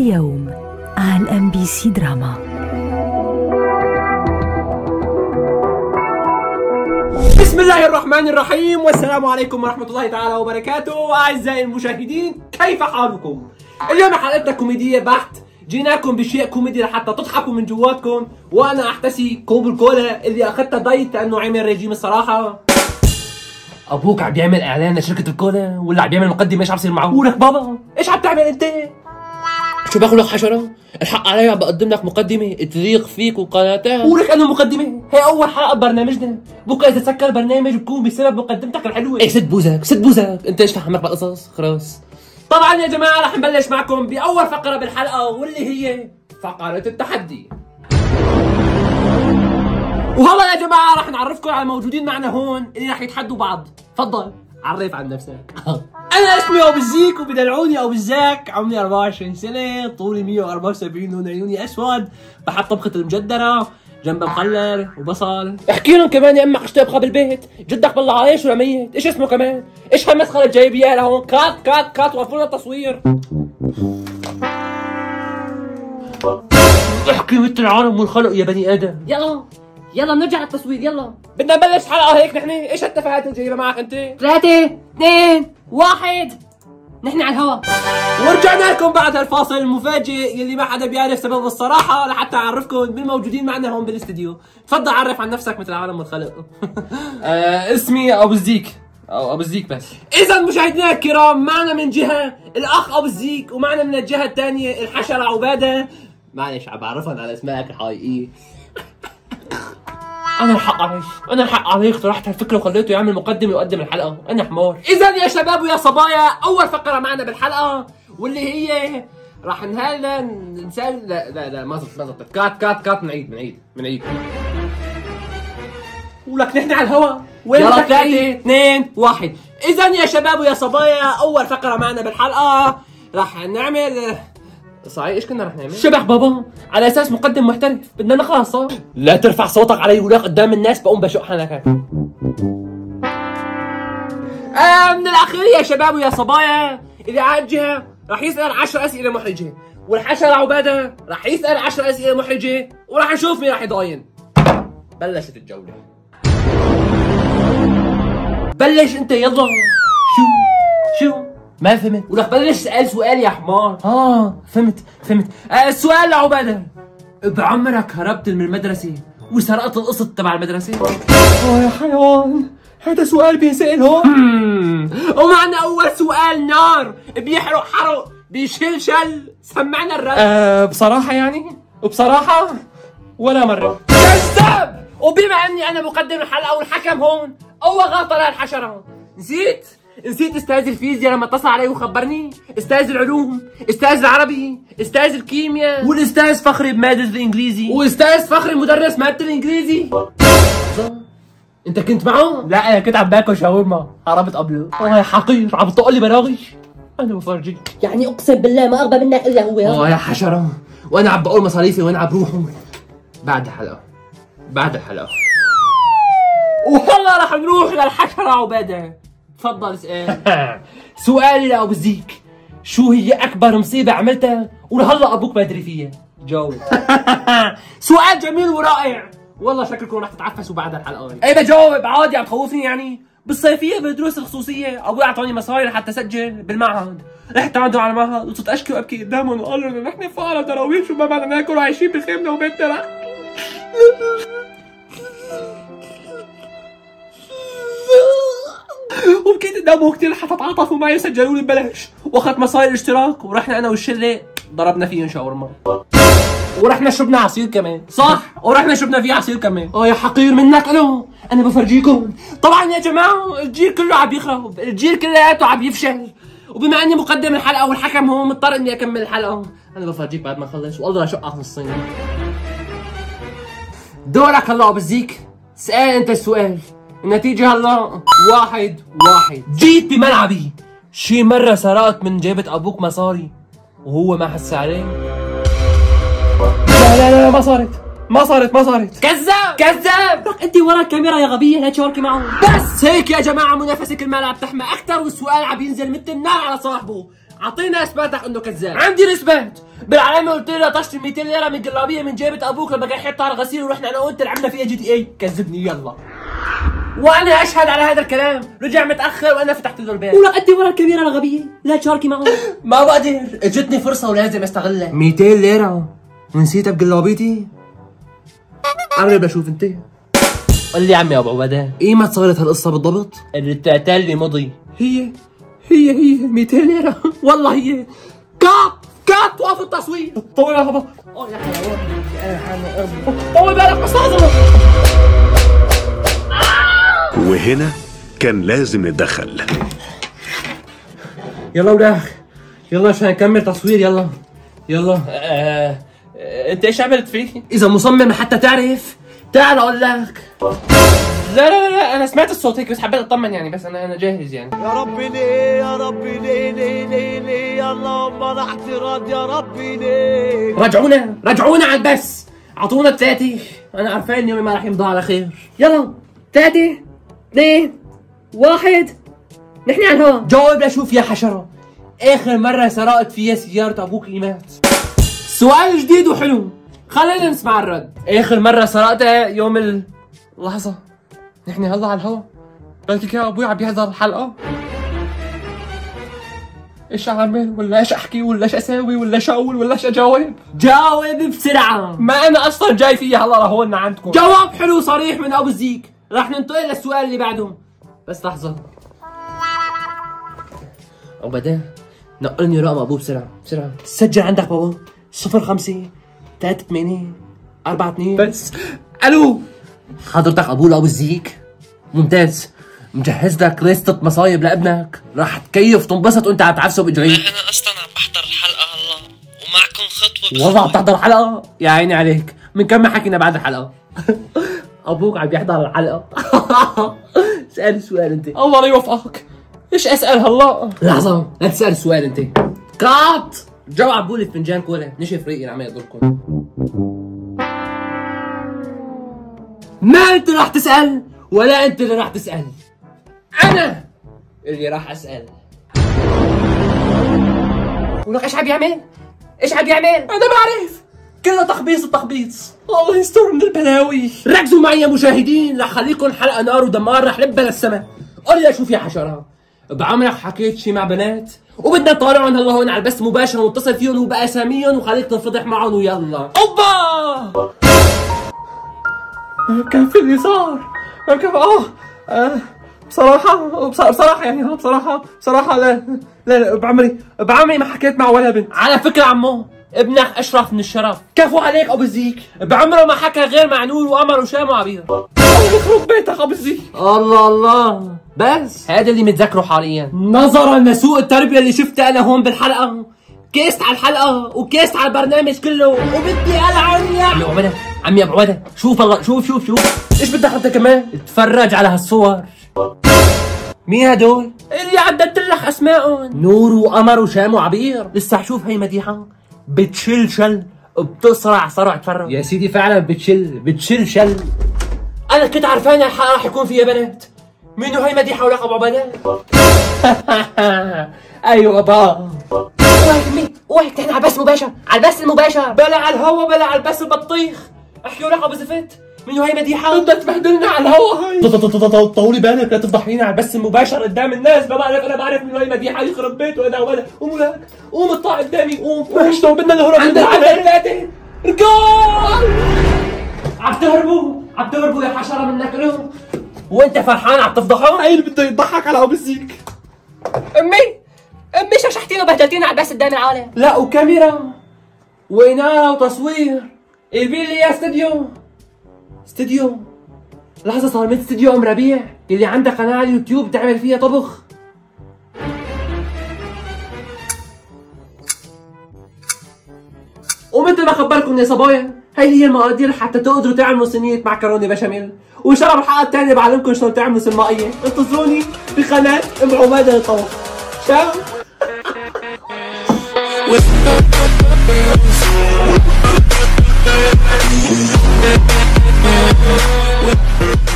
اليوم على MBC دراما بسم الله الرحمن الرحيم والسلام عليكم ورحمة الله تعالى وبركاته. أعزائي المشاهدين كيف حالكم؟ اليوم حلقتنا كوميدية بحت. جيناكم بشيء كوميدي لحتى تضحكوا من جواتكم. وأنا أحتسي كوب الكولا اللي اخذتها diet لأنه عمل ريجيم الصراحة. أبوك عم بيعمل إعلان لشركة الكولا؟ ولا عم بيعمل مقدمة؟ إيش عم يصير معه؟ ولك بابا إيش عم تعمل أنت؟ شو باخذ لك حشرة؟ الحق علي عم بقدم لك مقدمة تليق فيك وقناتها. ولك انه مقدمة. هي أول حلقة ببرنامجنا. بكرة إذا تسكر البرنامج بكون بسبب مقدمتك الحلوة. إيه سد بوزك سد بوزك. أنت إيش فهمك بالقصص خلاص. طبعا يا جماعة رح نبلش معكم بأول فقرة بالحلقة واللي هي فقرة التحدي. وهلا يا جماعة رح نعرفكم على الموجودين معنا هون اللي رح يتحدوا بعض. تفضل عرف عن نفسك. أنا اسمي ابو الزيك وبدلعوني ابو الزاك عمري 24 سنة طولي 174 لون عيوني أسود. بحب طبخة المجدرة جنبها مخلل وبصل. احكي لهم كمان يا أمك إيش تبقى بالبيت. جدك بالله عايش ولا ميت؟ إيش اسمه كمان؟ إيش هالمسخره اللي جايب اياها لهون cut cut cut وقفوا لنا التصوير. احكي مثل العالم والخلق يا بني آدم. يلا يلا نرجع للتصوير يلا. بدنا نبلش حلقة هيك نحن. إيش هالتفاهات اللي جايبها معك أنت؟ ثلاثة اثنين. واحد. نحن على الهواء. ورجعنا لكم بعد هالفاصل المفاجئ يلي ما حدا بيعرف سببه الصراحة لحتى أعرفكم بالموجودين معنا هون بالاستديو. تفضل عرف عن نفسك مثل العالم والخلق آه اسمي أبو الزيك. أو أبو الزيك بس. إذا مشاهدينا الكرام معنا من جهة الأخ أبو الزيك ومعنا من الجهة الثانية الحشرة عبادة. معلش عم بعرفهم على اسمائك الحقيقية. أنا الحق عليك. أنا الحق عليك. اقترحت هالفكرة وخليته يعمل مقدمة ويقدم الحلقة. أنا حمار. إذا يا شباب ويا صبايا أول فقرة معنا بالحلقة واللي هي راح نهاينا نسال لا لا لا ما زبط ما زبط كات كات كات بنعيد بنعيد بنعيد ولك نحن على الهوا. وين يلا، ثلاثة اثنين واحد. إذا يا شباب ويا صبايا أول فقرة معنا بالحلقة. راح نعمل صحيح إيش كنا رح نعمل؟ شبح بابا على أساس مقدم محترف بدنا نخلص؟ لا ترفع صوتك علي ولا قدام الناس بقوم بشق حنكك آه من الاخير يا شباب ويا صبايا اللي على الجهه رح يسأل 10 أسئلة محرجة. والحشرة عبادة رح يسأل 10 أسئلة محرجة ورح نشوف مين رح يضاين. بلشت الجولة. بلش أنت يلا. شو؟ شو؟ ما فهمت. ولك بلش سأل سؤال يا حمار؟ آه فهمت فهمت. آه السؤال لعبادة بعمرك هربت من المدرسة وسرقت القسط تبع المدرسة؟ آه يا حيوان هذا سؤال بينسأل هون ومعنا أول سؤال نار. بيحرق حرق بيشل شل. سمعنا الرد. أه بصراحة يعني؟ وبصراحة ولا مرة. كذاب وبما أني أنا مقدم الحلقة والحكم هون اول غلطة للحشرة نسيت؟ نسيت أستاذ الفيزياء لما اتصل علي وخبرني؟ أستاذ العلوم أستاذ العربي أستاذ الكيمياء. والأستاذ فخري بمادة الإنجليزي. وأستاذ فخري مدرس مادة الإنجليزي. أنت كنت معه؟ لا أنا كنت عم باكل شاورما. هربت قبله آه يا حقير عم تطق لي براغي. أنا بفرجيك يعني أقسم بالله ما أغبى منك إلا هو. آه يا حشرة. وأنا عم بقول مصاريفي وين عم بروحوا بعد الحلقة. بعد الحلقة. وهلا رح نروح للحشرة عبادة. تفضل اسأل سؤالي لأبو الزيك شو هي أكبر مصيبة عملتها؟ ولهلا أبوك ما أدري فيها. جاوب. سؤال جميل ورائع. والله شكلكم رح تتعفسوا بعد الحلقة إيه بجاوب. عادي عم تخوفني يعني. بالصيفية بالدروس الخصوصية. أبوي أعطاني مصاري لحتى أسجل بالمعهد. رحت عنده على المعهد. وصرت أشكي وأبكي قدامهم. وقالوا انه نحن فقراء دراويش وما بدنا ناكل وعايشين بخيمنا وبيتنا. قدامه كثير حتى تعاطفوا معي وسجلوا لي ببلاش. واخذت مصاري الاشتراك ورحنا أنا والشله ضربنا فيهم شاورما. ورحنا شربنا عصير كمان. صح؟ ورحنا شربنا فيه عصير كمان. آه يا حقير منك أنا. أنا بفرجيكم. طبعا يا جماعة الجيل كله عم يخرب. الجيل كلياته عم يفشل. وبما إني مقدم الحلقة والحكم هو مضطر إني أكمل الحلقة. أنا بفرجيك بعد ما اخلص وأقدر اشقك نصين دورك هلا أبو الزيك. سأل أنت السؤال. النتيجة هلا واحد واحد. جيت بملعبي. شي مرة سرقت من جيبة أبوك مصاري وهو ما حس عليه. لا لا لا ما صارت. ما صارت ما صارت. كذاب! كذاب! أنت ورا الكاميرا يا غبية لا تشاركي معه. بس هيك يا جماعة منافسة الملعب تحمى. أكثر والسؤال عم ينزل مثل النار على صاحبه. أعطينا إثباتك إنه كذاب. عندي الإثبات بالعلامة قلت لي طشت 200 ليرة من جلابيه من جيبة أبوك لما جاي يحطها على الغسيل ورحنا أنا وأنت لعبنا فيها GTA كذبني يلا. وأنا أشهد على هذا الكلام. رجع متأخر وأنا فتحت له الباب. ولقد ورا الكبيرة الغبية لا تشاركي معه ما بقدر اجتني فرصة ولازم أستغلها. 200 ليرة. ونسيتها بجلابيتي قرب أشوف أنت. قل لي عمي يا أبو عبده ايمتى صارت هالقصة بالضبط؟ التعتال اللي مضي. هي هي هي 200 ليرة. والله هي. كات كات. وقف التصوير. طول يا بابا. يا حيوان. طول بالك أستاذ وهنا كان لازم نتدخل يلا ولاد يلا عشان نكمل تصوير يلا يلا. آه آه انت إيش عملت فيه؟ إذا مصمم حتى تعرف تعال أقول لك لا لا لا أنا سمعت الصوت هيك بس حبيت أطمن يعني بس أنا أنا جاهز يعني. يا ربي ليه يا ربي ليه ليه ليه ليه؟ اللهم أنا اعتراض يا ربي ليه؟ رجعونا رجعونا على البث أعطونا التلاتة أنا عارفين يومي ما راح يمضي على خير. يلا ثلاثة اثنين واحد. نحن على الهواء جاوب لشوف يا حشرة. آخر مرة سرقت فيها سيارة أبوك اللي مات. سؤال جديد وحلو. خلينا نسمع الرد. آخر مرة سرقتها يوم ال لحظة. نحن هلا على الهوا. بلكي كان أبوي عم يحضر الحلقة إيش أعمل؟ ولا إيش أحكي؟ ولا إيش أساوي؟ ولا إيش أقول؟ ولا إيش أجاوب؟ جاوب بسرعة. ما أنا أصلا جاي فيها. هلا لهون عندكم. جواب حلو صريح من أبو الزيك. رح ننتقل للسؤال اللي بعده. بس لحظة. وبعدين نقلني رقم أبوه بسرعة بسرعة. سجل عندك بابا. صفر خمسة تلاتة ثمانية أربعة اثنين. بس. ألو! حضرتك أبوه لأبو الزيك؟ ممتاز. مجهز لك لستة مصايب لابنك. راح تكيف تنبسط وأنت عم تعفسه باجريك أنا أصلا عم بحضر الحلقة هلا. ومعكم خطوة والله عم تحضر حلقة؟ يا عيني عليك. من كم حكينا بعد الحلقة. أبوك عم يحضر الحلقة. اسأل سؤال أنت. الله لا يوفقك. إيش أسأل هلا؟ لحظة لا تسأل سؤال أنت. كات! جو عبولي فنجان كولا نشف ريقي عم يضركم ما أنت راح تسأل ولا أنت اللي راح تسأل. أنا اللي راح أسأل. ولك إيش عم يعمل؟ إيش عم يعمل؟ أنا بعرف. كلها تخبيص التخبيص. الله يستر من البلاوي. ركزوا معي يا مشاهدين رح خليكم حلقه نار ودمار رح لبها للسما قول لي شوف يا حشره بعمرك حكيت شي مع بنات؟ وبدنا نطالعهم هلا هون على البث مباشر ونتصل فيهم وبأساميهم وخليك تنفضح معهم ويلا. أوبا! كان في اللي صار. كان آه آه، بصراحة بص- بصراحة يعني ها بصراحة بصراحة لا لا لا بعمري بعمري ما حكيت مع ولا بنت. على فكرة عمو ابنك أشرف من الشرف كفو عليك أبو الزيك بعمره ما حكى غير مع نور وقمر وشام وعبير يخرب بيتك أبو الزيك الله الله. بس. هذا اللي متذكره حاليا. نظرا لسوء التربية اللي شفتها أنا هون بالحلقة. كيست على الحلقة وكيست على البرنامج كله. وبدي العن يا عمي عبده عمي أبو عبده شوف الله شوف شوف شوف. إيش بدك أنت كمان؟ اتفرج على هالصور. مين هدول؟ اللي عددت لك اسمائهم نور وقمر وشام وعبير لسه شوف هي مديحة. بتشل شل بتصرع صرع تفرج يا سيدي فعلا بتشل بتشل شل أنا كنت عرفان الحلقة رح يكون فيها بنات. منو هي مديحه ولك أبو بنات؟ أيوه مين؟ وين نحن على البث مباشر على البث المباشر. بلا على الهوا بلا على البث البطيخ. احكي لك أبو زفت. منو هي مديحه انت تبهدلنا على الهوا. هاي طولي بالك لا تفضحينا على البث المباشر قدام الناس. ما بعرف أنا بعرف منو هي مديحه يخرب بيته. أنا ولا قوم لك قوم اطلع قدامي قوم. ماشي بدنا نهرب عندنا عندنا ثلاثة رجال! عم تهربوا؟ عم تهربوا يا حشرة من نكره وأنت فرحان عم تفضحهم؟ هي اللي بده يضحك على الزيك أمي! أمي شرشحتينا وبهدلتينا على البث قدام العالم؟ لا وكاميرا. وإنارة وتصوير. البي لي يا استوديو. استوديو لحظة صار مثل استوديو أم ربيع اللي عندها قناة على اليوتيوب تعمل فيها طبخ. ومثل ما خبركم يا صبايا هي هي المقادير حتى تقدروا تعملوا صينية معكرونة بشاميل. وإن شاء الله بالحلقة الثانية بعلمكم شلون تعملوا سلمائية انتظروني بقناة أم عبادة للطبخ. شاو؟ Woo.